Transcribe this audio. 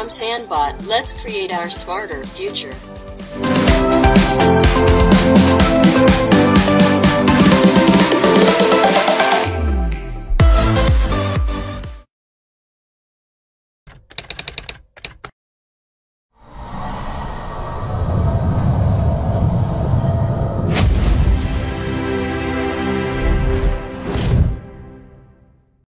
I'm Sandbot. Let's create our smarter future.